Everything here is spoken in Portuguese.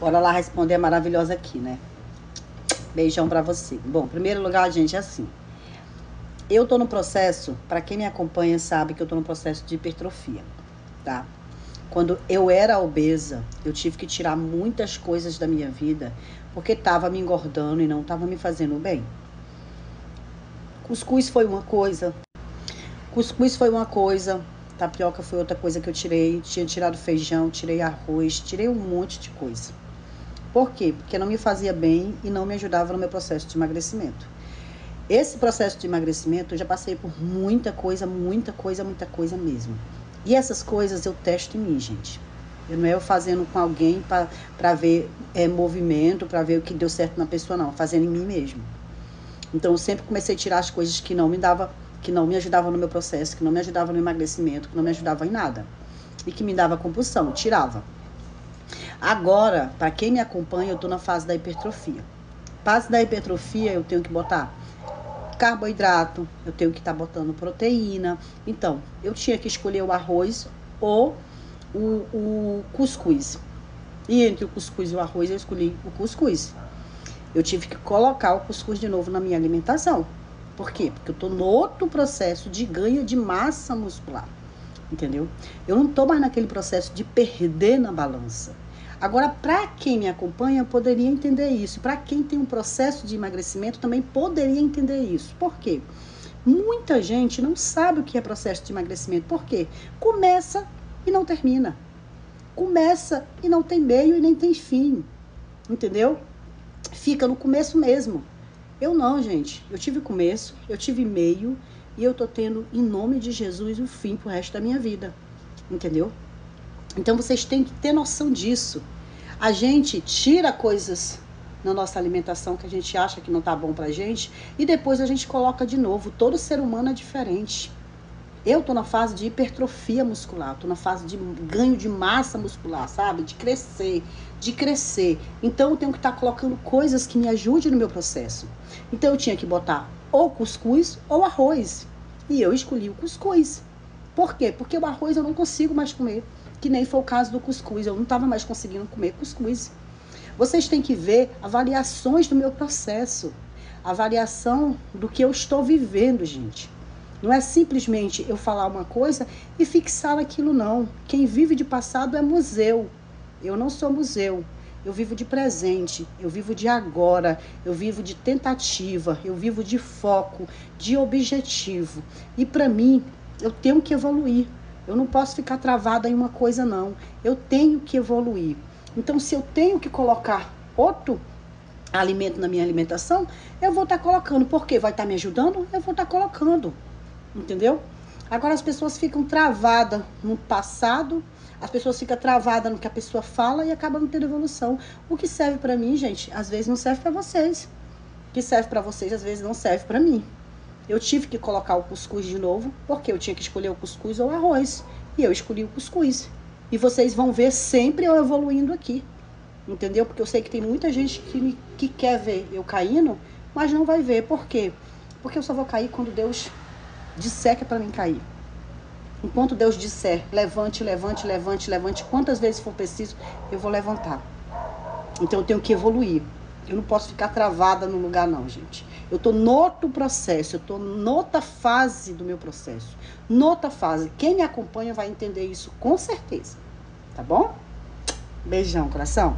Bora lá responder a maravilhosa aqui, né? Beijão pra você. Bom, primeiro lugar, gente, é assim. Eu tô no processo, para quem me acompanha sabe que eu tô no processo de hipertrofia, tá? Quando eu era obesa, eu tive que tirar muitas coisas da minha vida porque tava me engordando e não tava me fazendo bem. Cuscuz foi uma coisa. Cuscuz foi uma coisa. Tapioca foi outra coisa que eu tirei. Tinha tirado feijão, tirei arroz, tirei um monte de coisa. Por quê? Porque não me fazia bem e não me ajudava no meu processo de emagrecimento. Esse processo de emagrecimento eu já passei por muita coisa, muita coisa, muita coisa mesmo. E essas coisas eu testo em mim, gente. Eu não é eu fazendo com alguém para ver é, movimento, para ver o que deu certo na pessoa, não. Fazendo em mim mesmo. Então eu sempre comecei a tirar as coisas que não me dava, que não me ajudavam no meu processo, que não me ajudavam no emagrecimento, que não me ajudavam em nada. E que me dava compulsão, tirava. Agora, para quem me acompanha, eu estou na fase da hipertrofia. Fase da hipertrofia, eu tenho que botar carboidrato, eu tenho que estar tá botando proteína. Então, eu tinha que escolher o arroz ou o, o cuscuz. E entre o cuscuz e o arroz, eu escolhi o cuscuz. Eu tive que colocar o cuscuz de novo na minha alimentação. Por quê? Porque eu estou no outro processo de ganho de massa muscular. Entendeu? Eu não estou mais naquele processo de perder na balança. Agora, para quem me acompanha, poderia entender isso. Para quem tem um processo de emagrecimento, também poderia entender isso. Por quê? Muita gente não sabe o que é processo de emagrecimento. Por quê? Começa e não termina. Começa e não tem meio e nem tem fim. Entendeu? Fica no começo mesmo. Eu não, gente. Eu tive começo, eu tive meio e eu tô tendo, em nome de Jesus, o fim pro resto da minha vida. Entendeu? Então vocês têm que ter noção disso. A gente tira coisas na nossa alimentação que a gente acha que não tá bom pra gente e depois a gente coloca de novo. Todo ser humano é diferente. Eu tô na fase de hipertrofia muscular, tô na fase de ganho de massa muscular, sabe? De crescer, de crescer. Então eu tenho que estar tá colocando coisas que me ajudem no meu processo. Então eu tinha que botar ou cuscuz ou arroz. E eu escolhi o cuscuz. Por quê? Porque o arroz eu não consigo mais comer que nem foi o caso do cuscuz. Eu não estava mais conseguindo comer cuscuz. Vocês têm que ver avaliações do meu processo, avaliação do que eu estou vivendo, gente. Não é simplesmente eu falar uma coisa e fixar aquilo, não. Quem vive de passado é museu. Eu não sou museu. Eu vivo de presente, eu vivo de agora, eu vivo de tentativa, eu vivo de foco, de objetivo. E para mim, eu tenho que evoluir. Eu não posso ficar travada em uma coisa, não. Eu tenho que evoluir. Então, se eu tenho que colocar outro alimento na minha alimentação, eu vou estar tá colocando. Porque vai estar tá me ajudando? Eu vou estar tá colocando. Entendeu? Agora as pessoas ficam travadas no passado, as pessoas ficam travadas no que a pessoa fala e acabam não tendo evolução. O que serve para mim, gente, às vezes não serve para vocês. O que serve para vocês, às vezes não serve para mim. Eu tive que colocar o cuscuz de novo, porque eu tinha que escolher o cuscuz ou o arroz. E eu escolhi o cuscuz. E vocês vão ver sempre eu evoluindo aqui. Entendeu? Porque eu sei que tem muita gente que, que quer ver eu caindo, mas não vai ver. Por quê? Porque eu só vou cair quando Deus disser que é para mim cair. Enquanto Deus disser, levante, levante, levante, levante, quantas vezes for preciso, eu vou levantar. Então eu tenho que evoluir. Eu não posso ficar travada no lugar, não, gente. Eu estou noutro processo, eu estou noutra fase do meu processo. Noutra fase. Quem me acompanha vai entender isso com certeza. Tá bom? Beijão, coração.